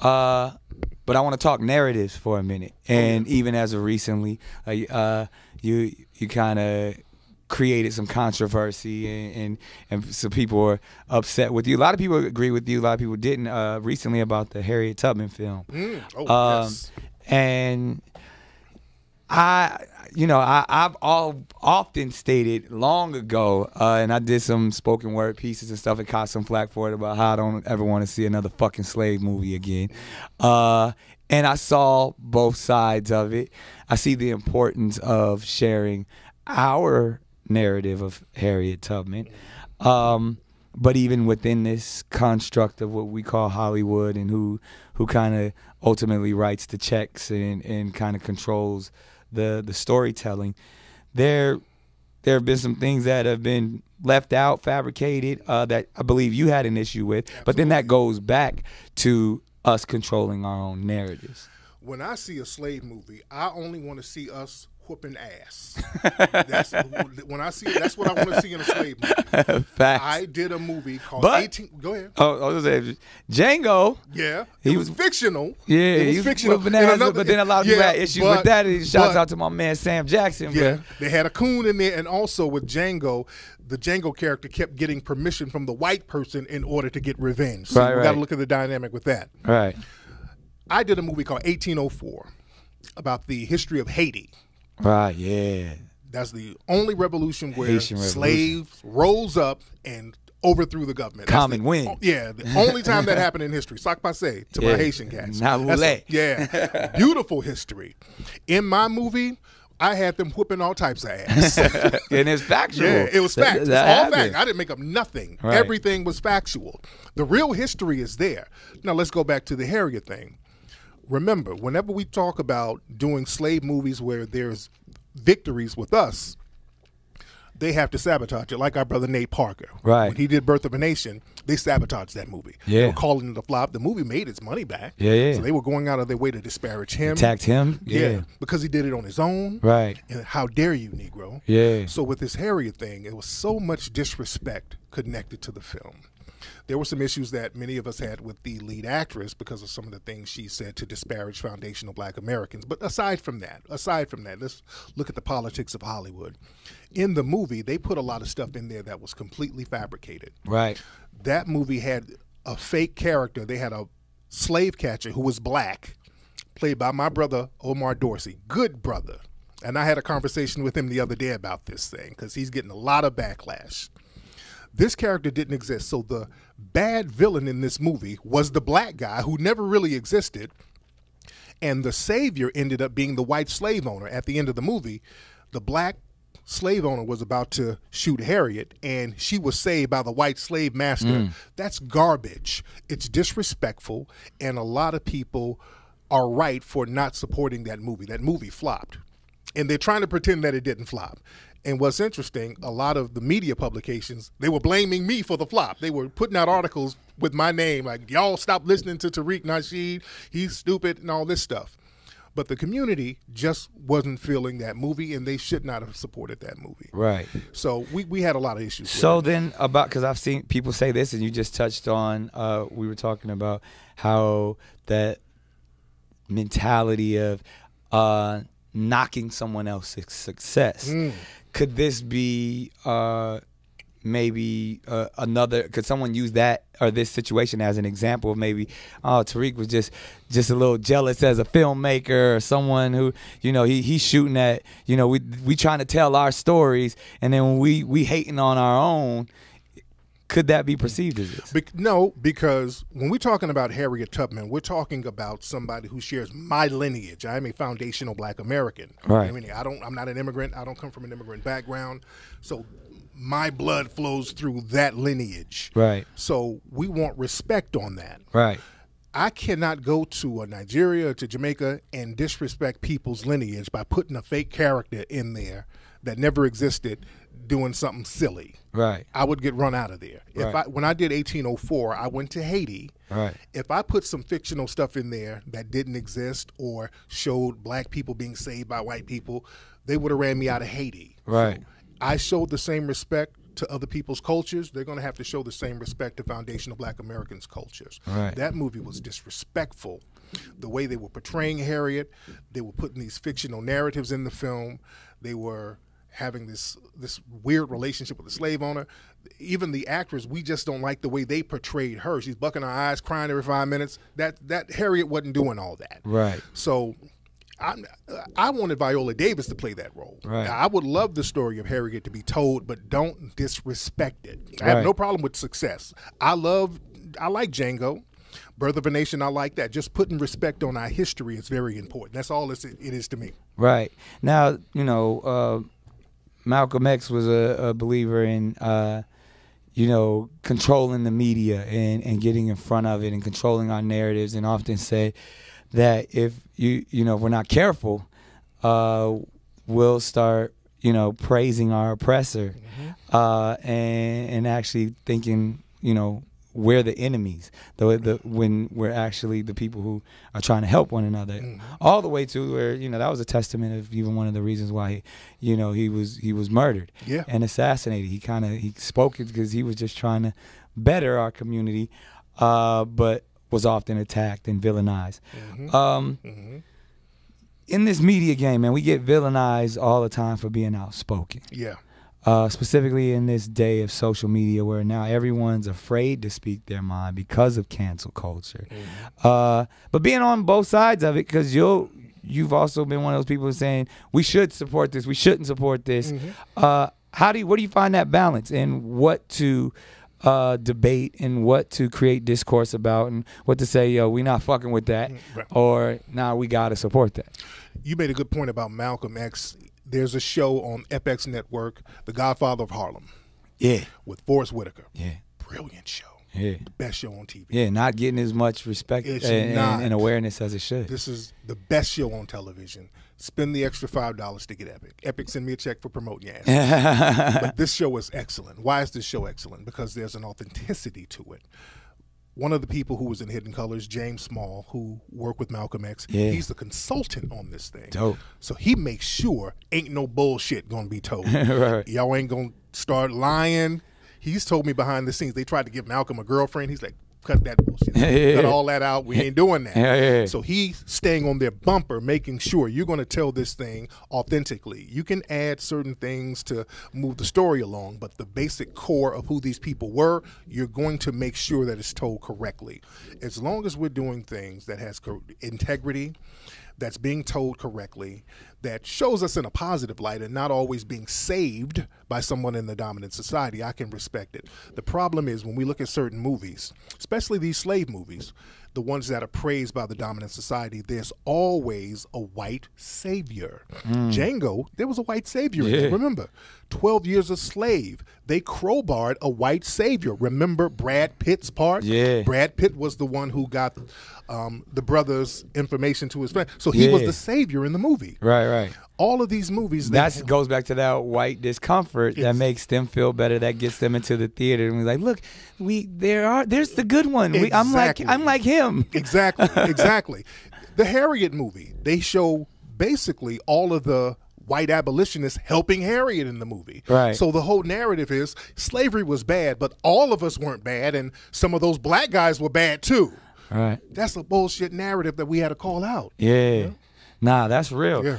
Uh, but I want to talk narratives for a minute, and even as of recently, uh, uh, you you kind of created some controversy, and, and and some people were upset with you. A lot of people agree with you. A lot of people didn't. Uh, recently about the Harriet Tubman film. Mm, oh, Um, yes. and I, you know, I, I've all often stated long ago, uh, and I did some spoken word pieces and stuff and caught some flack for it about how I don't ever want to see another fucking slave movie again. Uh, and I saw both sides of it. I see the importance of sharing our narrative of Harriet Tubman. Um, but even within this construct of what we call Hollywood and who who kind of ultimately writes the checks and, and kind of controls the the storytelling, there there have been some things that have been left out, fabricated, uh, that I believe you had an issue with. But then that goes back to us controlling our own narratives. when I see a slave movie, I only want to see us whooping ass. that's when I see that's what I want to see in a slave movie. Facts. I did a movie called But- 18 Go ahead. oh, I was Django. Yeah, He it was, was- fictional. Yeah, it was he was fictional. bananas, another- but then a lot of people had issues but- with that. And shouts but- out to my man Sam Jackson. Yeah, But they had a coon in there, and also with Django, the Django character kept getting permission from the white person in order to get revenge. So Right, we got to look at the dynamic with that. right, I did a movie called 1804 about the history of Haiti. Right, yeah. That's the only revolution where Haitian revolution. slaves rose up and overthrew the government. That's Common the- win. yeah, the only time that happened in history. Sac passe to Yeah. my Haitian cats. A- yeah, beautiful history. In my movie, I had them whooping all types of ass. and it's factual. Yeah, it was That- fact. It's that all happened. fact. I didn't make up nothing. Right. Everything was factual. The real history is there. Now let's go back to the Harriet thing. Remember, whenever we talk about doing slave movies where there's victories with us, they have to sabotage it, like our brother Nate Parker. Right. When he did Birth of a Nation, they sabotaged that movie. They Yeah. were calling it a flop. The movie made its money back. Yeah, yeah. So they were going out of their way to disparage him. Attacked him. Yeah. Because he did it on his own. Right. And how dare you, Negro? Yeah. So with this Harriet thing, it was so much disrespect connected to the film. There were some issues that many of us had with the lead actress because of some of the things she said to disparage foundational black Americans. But aside from that, aside from that, let's look at the politics of Hollywood. In the movie, they put a lot of stuff in there that was completely fabricated. Right. That movie had a fake character. They had a slave catcher who was black, played by my brother Omar Dorsey. Good brother. And I had a conversation with him the other day about this thing because he's getting a lot of backlash. This character didn't exist. So the bad villain in this movie was the black guy who never really existed. And the savior ended up being the white slave owner. At the end of the movie, the black slave owner was about to shoot Harriet, and she was saved by the white slave master. Hmm. That's garbage. It's disrespectful, and a lot of people are right for not supporting that movie. That movie flopped, and they're trying to pretend that it didn't flop. And what's interesting, a lot of the media publications, they were blaming me for the flop. They were putting out articles with my name, like, y'all stop listening to Tariq Nasheed, he's stupid, and all this stuff. But the community just wasn't feeling that movie, and they should not have supported that movie. Right. So we, we had a lot of issues. So then, about because I've seen people say this, and you just touched on. Uh, we were talking about how that mentality of uh, knocking someone else's success. Mm. Could this be uh, maybe uh, another? Could someone use that or this situation as an example of maybe, oh, Tariq was just just a little jealous as a filmmaker or someone who you know he he's shooting at you know we we trying to tell our stories and then when we we hating on our own. Could that be perceived as this? Bec- no, because when we're talking about Harriet Tubman, we're talking about somebody who shares my lineage. I am a foundational Black American. Right. I mean, I don't. I'm not an immigrant. I don't come from an immigrant background, so my blood flows through that lineage. Right. So we want respect on that. Right. I cannot go to a Nigeria or to Jamaica and disrespect people's lineage by putting a fake character in there that never existed doing something silly. Right. I would get run out of there. If Right. I when I did 1804, I went to Haiti. Right. If I put some fictional stuff in there that didn't exist or showed black people being saved by white people, they would have ran me out of Haiti. Right. So I showed the same respect to other people's cultures, they're going to have to show the same respect to foundational black Americans' cultures. Right. That movie was disrespectful. The way they were portraying Harriet, they were putting these fictional narratives in the film. They were having this this weird relationship with the slave owner. Even the actress, we just don't like the way they portrayed her. She's bucking her eyes, crying every five minutes. That that Harriet wasn't doing all that. Right. So I, I wanted Viola Davis to play that role. Right. I would love the story of Harriet to be told, but don't disrespect it. I have no problem with success. I love, I like Django. Birth of a Nation, I like that. Just putting respect on our history is very important. That's all it is to me. Right. Now, you know, uh, Malcolm X was a, a believer in, uh, you know, controlling the media and, and getting in front of it and controlling our narratives and often say that if you, you know, if we're not careful, uh, we'll start, you know, praising our oppressor. Uh, and, and actually thinking, you know, we're the enemies, the, the when we're actually the people who are trying to help one another, all the way to where you know that was a testament of even one of the reasons why, he, you know, he was he was murdered Yeah. and assassinated. He kind of he spoke it because he was just trying to better our community, uh, but was often attacked and villainized. Um, in this media game, man, we get villainized all the time for being outspoken Yeah. Uh, specifically in this day of social media where now everyone's afraid to speak their mind because of cancel culture. Uh, but being on both sides of it, because you'll you've also been one of those people saying we should support this, we shouldn't support this. Uh, how do you, where do you find that balance and what to uh, debate and what to create discourse about and what to say, yo, we not fucking with that, Right. or nah, we gotta support that. You made a good point about Malcolm X. There's a show on FX Network, The Godfather of Harlem, Yeah, with Forest Whitaker. yeah, Brilliant show. yeah. The Best show on TV. Yeah, not getting as much respect and, not. and awareness as it should. This is the best show on television. Spend the extra five dollars to get Epix. Epix send me a check for promoting your ass. but this show is excellent. Why is this show excellent? Because there's an authenticity to it. One of the people who was in Hidden Colors, James Small, who worked with Malcolm X, Yeah. he's the consultant on this thing. Dope. So he makes sure ain't no bullshit gonna be told. Right. Y'all ain't gonna start lying. He's told me behind the scenes they tried to give Malcolm a girlfriend. He's like, cut that bullshit. Yeah. Cut all that out. We ain't doing that. Yeah, yeah, yeah. So he's staying on their bumper, making sure you're going to tell this thing authentically. You can add certain things to move the story along, but the basic core of who these people were, you're going to make sure that it's told correctly. As long as we're doing things that has integrity, that's being told correctly, that shows us in a positive light and not always being saved by someone in the dominant society, I can respect it. The problem is when we look at certain movies, especially these slave movies, the ones that are praised by the dominant society, there's always a white savior. Mm. Django, there was a white savior in Yeah. Remember, 12 years a slave. They crowbarred a white savior. Remember Brad Pitt's part? Yeah. Brad Pitt was the one who got um, the brother's information to his friend. So he was the savior in the movie. right, right. All of these movies, That goes back to that white discomfort that makes them feel better. That gets them into the theater and we're like, look, we there are there's the good one. We, I'm like I'm like him. exactly, exactly. The Harriet movie, they show basically all of the white abolitionists helping Harriet in the movie. Right. So the whole narrative is slavery was bad, but all of us weren't bad, and some of those black guys were bad too. Right. That's a bullshit narrative that we had to call out. Yeah. Nah, that's real. Yeah.